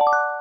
you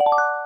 you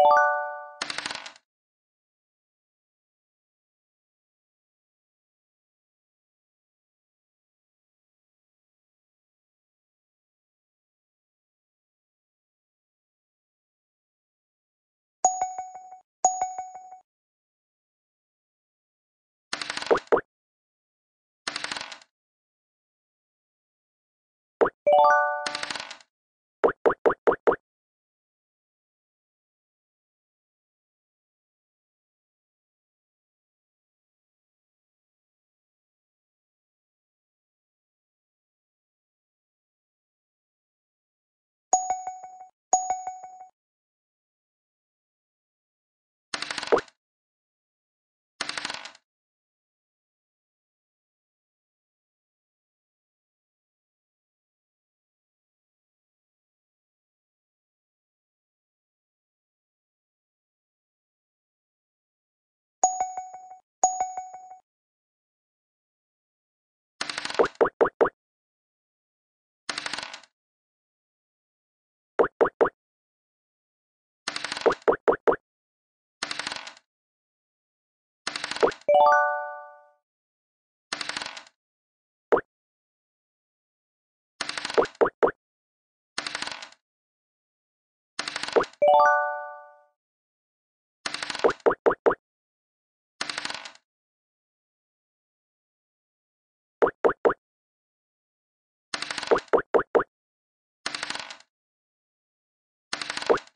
you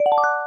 了。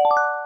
you